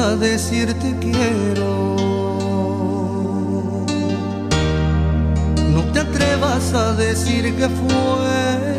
a decirte quiero. No te atrevas a decir que fue.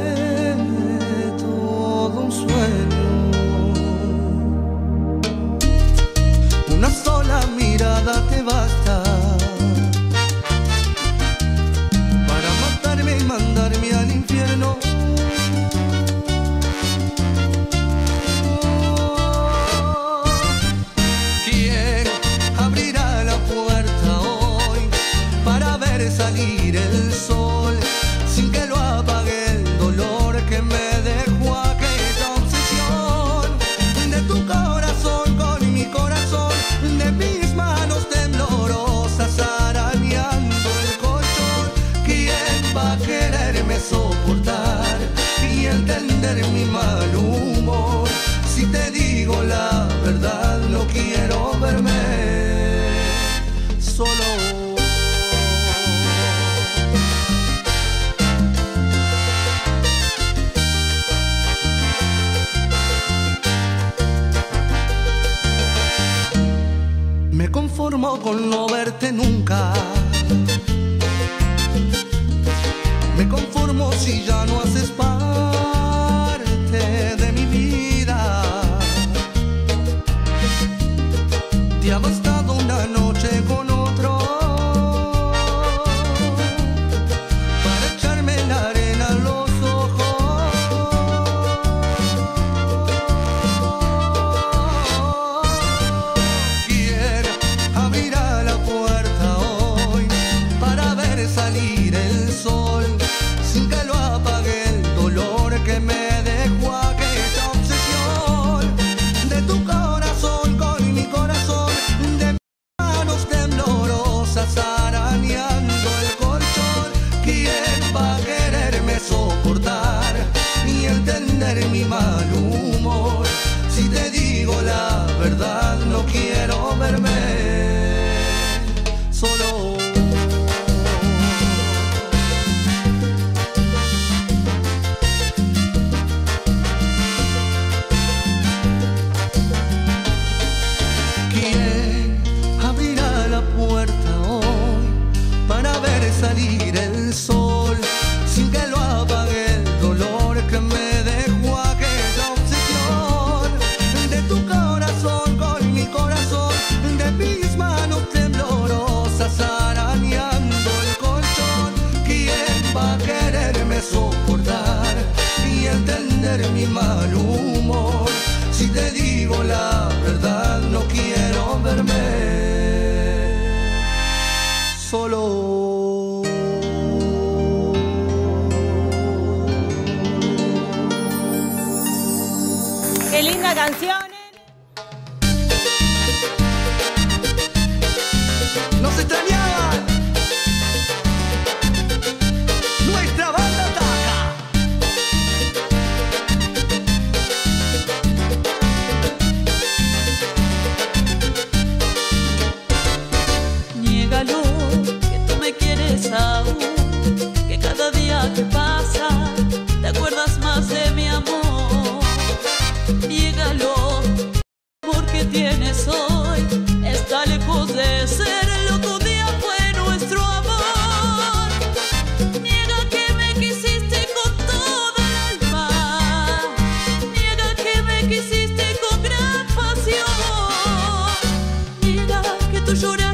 conformo con no verte nunca. Me conformo si ya no haces paz. canción. Juro.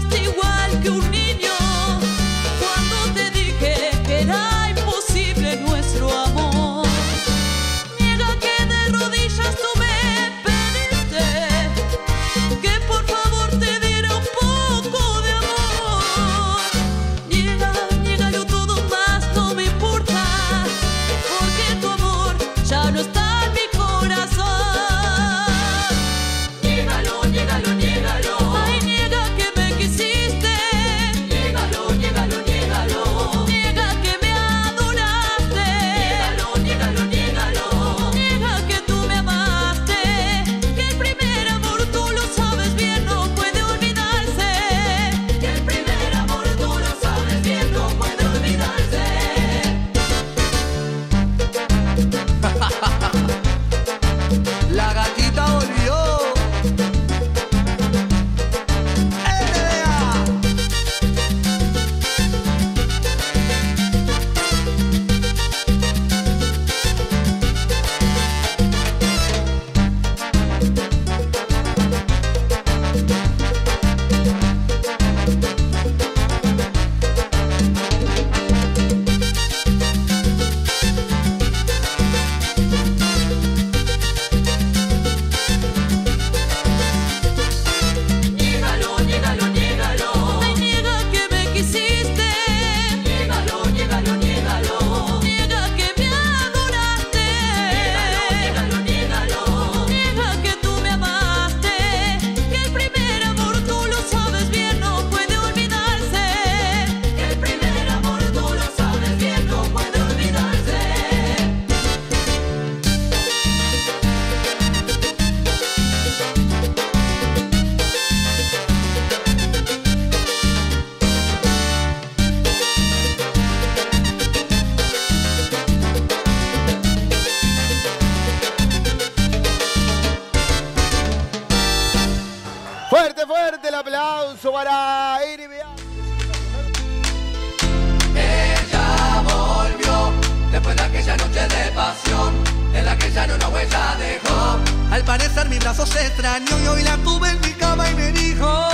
Ella volvió después de aquella noche de pasión en la que ya no una huella dejó. Al parecer mi brazo se extrañó y hoy la tuve en mi cama y me dijo